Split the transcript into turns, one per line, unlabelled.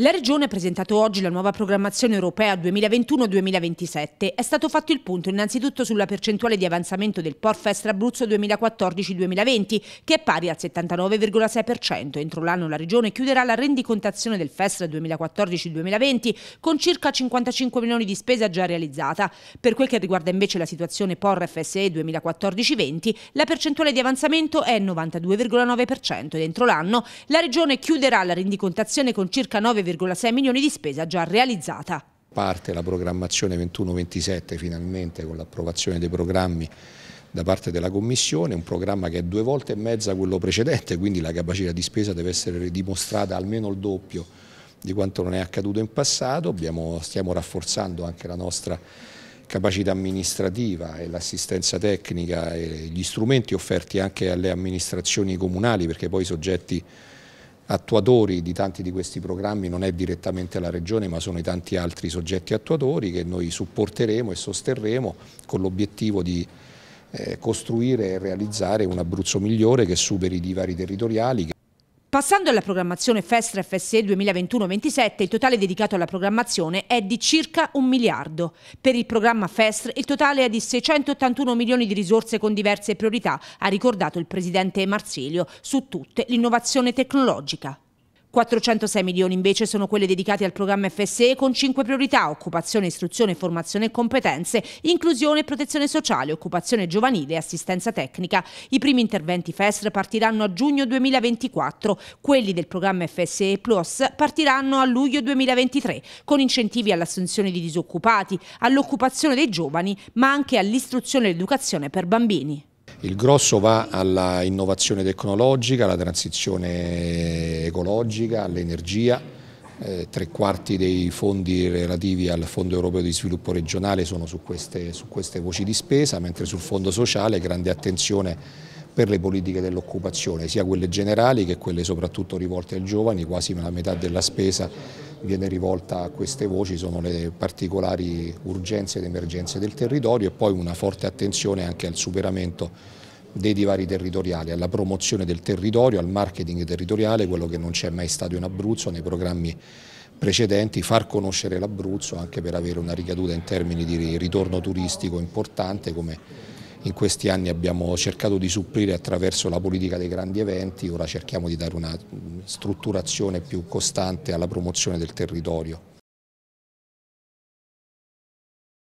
La Regione ha presentato oggi la nuova programmazione europea 2021-2027. È stato fatto il punto innanzitutto sulla percentuale di avanzamento del Porfest Abruzzo 2014-2020, che è pari al 79,6%. Entro l'anno la Regione chiuderà la rendicontazione del FEST 2014-2020 con circa 55 milioni di spesa già realizzata. Per quel che riguarda invece la situazione POR FSE 2014-20, la percentuale di avanzamento è 92,9% ed entro l'anno la Regione chiuderà la rendicontazione con circa 9 9,6 milioni di spesa già realizzata.
Parte la programmazione 21-27 finalmente con l'approvazione dei programmi da parte della Commissione, un programma che è due volte e mezza quello precedente, quindi la capacità di spesa deve essere dimostrata almeno il doppio di quanto non è accaduto in passato, Abbiamo, stiamo rafforzando anche la nostra capacità amministrativa e l'assistenza tecnica e gli strumenti offerti anche alle amministrazioni comunali perché poi i soggetti attuatori di tanti di questi programmi non è direttamente la Regione ma sono i tanti altri soggetti attuatori che noi supporteremo e sosterremo con l'obiettivo di eh, costruire e realizzare un Abruzzo migliore che superi i divari territoriali.
Passando alla programmazione FESTRA FSE 2021-27, il totale dedicato alla programmazione è di circa un miliardo. Per il programma FESTR il totale è di 681 milioni di risorse con diverse priorità, ha ricordato il presidente Marsilio, su tutte l'innovazione tecnologica. 406 milioni invece sono quelle dedicate al programma FSE con 5 priorità, occupazione, istruzione, formazione e competenze, inclusione e protezione sociale, occupazione giovanile e assistenza tecnica. I primi interventi FESR partiranno a giugno 2024, quelli del programma FSE Plus partiranno a luglio 2023, con incentivi all'assunzione di disoccupati, all'occupazione dei giovani, ma anche all'istruzione e l'educazione per bambini.
Il grosso va alla innovazione tecnologica, alla transizione ecologica, all'energia. Eh, tre quarti dei fondi relativi al Fondo Europeo di Sviluppo Regionale sono su queste, su queste voci di spesa, mentre sul Fondo Sociale grande attenzione per le politiche dell'occupazione, sia quelle generali che quelle soprattutto rivolte ai giovani, quasi la metà della spesa viene rivolta a queste voci, sono le particolari urgenze ed emergenze del territorio e poi una forte attenzione anche al superamento dei divari territoriali, alla promozione del territorio, al marketing territoriale, quello che non c'è mai stato in Abruzzo nei programmi precedenti, far conoscere l'Abruzzo anche per avere una ricaduta in termini di ritorno turistico importante come in questi anni abbiamo cercato di supplire attraverso la politica dei grandi eventi, ora cerchiamo di dare una strutturazione più costante alla promozione del territorio.